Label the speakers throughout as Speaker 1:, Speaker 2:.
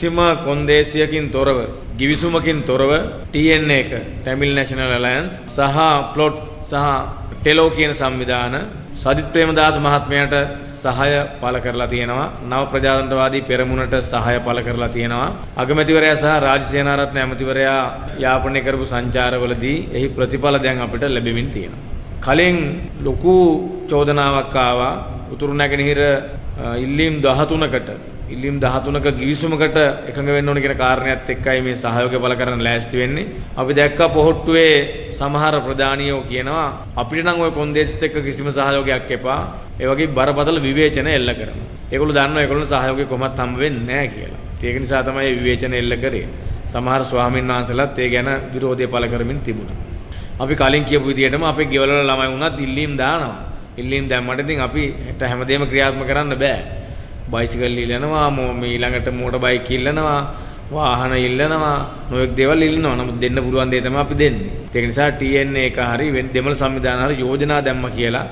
Speaker 1: කිසිම කොන්දේසියකින් තොරව ගිවිසුමකින් තොරව TN එක Tamil National Alliance සහ ප්ලොට් සහ ටෙලෝ කියන සංවිධාන සජිත් ප්‍රේමදාස මහත්මයාට සහාය පළ කරලා තියෙනවා. නව ප්‍රජාතන්ත්‍රවාදී පෙරමුණට සහාය පළ කරලා තියෙනවා. අගමැතිවරයා සහ රාජ්‍ය සේනාරත්න ඇමතිවරයා යාපනය කරපු සංචාරවලදී එහි ප්‍රතිඵල දැන් අපිට ලැබෙමින් තියෙනවා. කලින් ලොකු චෝදනාවක් ආවා. උතුරු නැගෙනහිර ඉල්ලීම් 13කට ඉල්ලීම් 13ක ගිවිසුමකට එකඟ වෙන්න ඕන කියන කාරණයක් එක්කයි මේ සහයෝගය බල කරන්න ලෑස්ති වෙන්නේ. අපි දැක්කා පොහොට්ටුවේ සමහර ප්‍රධානියෝ කියනවා අපිට නම් ওই කොන්දේසිත් එක්ක කිසිම සහයෝගයක් එපා. ඒ වගේ බරපතල විවේචන එල්ල කරනවා. ඒගොල්ලෝ දන්නවා ඒගොල්ලෝ සහයෝගය කොහොමත් හම්බ වෙන්නේ නැහැ කියලා. ඒක නිසා තමයි විවේචන එල්ල කරේ. සමහර ස්වාමීන් වහන්සේලාත් ඒ ගැන විරෝධය පළ කරමින් තිබුණා. අපි කලින් කියපු විදිහටම අපේ ගෙවල වල ළමයි වුණත් ඉල්ලීම් දානවා. ඉල්ලීම් දැම්මට ඉතින් අපිට හැමදේම ක්‍රියාත්මක කරන්න බෑ. බයිසිකල් ඉල්ලනවා මේ ඊළඟට මෝටර් බයික් ඉල්ලනවා වාහන ඉල්ලනවා නොයෙක් දේවල් ඉල්ලනවා. නමුත් දෙන්න පුළුවන් දේ තමයි අපි දෙන්නේ. ඒක නිසා TN එක හරි දෙමළ සංවිධාන හරි යෝජනා දැම්ම කියලා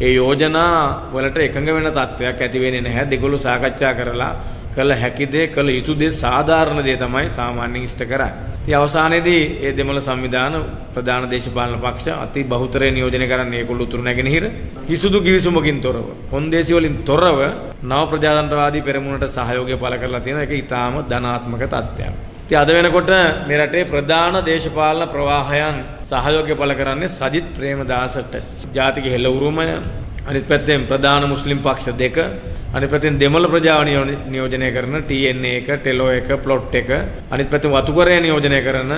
Speaker 1: ඒ යෝජනා වලට එකඟ වෙන තත්ත්වයක් ඇති වෙන්නේ නැහැ. දෙගොල්ලෝ සාකච්ඡා කරලා කළ හැකි දේ කළ යුතු දේ සාධාරණ දේ තමයි සාමාන්‍යයෙන් ඉෂ්ට කරන්නේ. ඉතින් අවසානයේදී ඒ දෙමළ සංවිධාන ප්‍රධාන දේශපාලන පක්ෂ අති බහුතරය නියෝජනය කරන්නේ ඒගොල්ලෝ උතුරු නැගෙනහිර කිසිදු කිවිසුමකින් තොරව කොන්දේසි වලින් තොරව නව ප්‍රජාතන්ත්‍රවාදී පෙරමුණට සහයෝගය පළ කරලා තියෙන එක ඊටාම ධනාත්මක තත්ත්වයක්. ඉතින් අද වෙනකොට මේ රටේ ප්‍රධාන දේශපාලන ප්‍රවාහයන් සහයෝගය පළ කරන්නේ සජිත් ප්‍රේමදාසට. ජාතික හෙළ උරුමය අනිත් පැත්තෙන් ප්‍රධාන මුස්ලිම් පක්ෂ දෙක අනිත් පැත්තෙන් දෙමළ ප්‍රජාව නියෝජනය කරන TNA එක, ටෙලෝ එක, ප්ලොට් එක, අනිත් පැත්තෙන් වතුකරය නියෝජනය කරන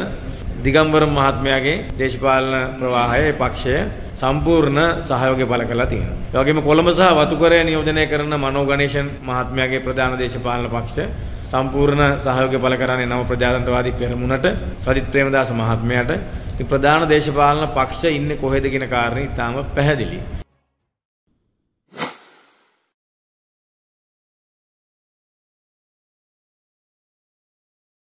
Speaker 1: දිගම්බර මහත්මයාගේ දේශපාලන ප්‍රවාහයේ පක්ෂය සම්පූර්ණ සහයෝගය පළ කරලා තියෙනවා. ඒ වගේම කොළඹ සහ වතුකරය නියෝජනය කරන මනෝ ගණේෂන් මහත්මයාගේ ප්‍රධාන දේශපාලන පක්ෂ සම්පූර්ණ සහයෝගය පළ කරන්නේ නව ප්‍රජාතන්ත්‍රවාදී පෙරමුණට සජිත් ප්‍රේමදාස මහත්මයාට. ඉතින් ප්‍රධාන දේශපාලන පක්ෂ ඉන්නේ කොහෙද කියන කාරණේ ඉතාම පැහැදිලියි.